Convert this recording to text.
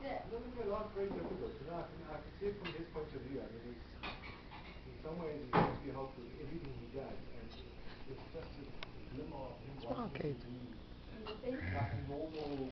I did. Doesn't get a very difficult, you know, I can, I can see it from his point of view, I mean, he's, in some ways, he's going to be helpful in everything he does, and it's just a glimmer of him wanting to be like a normal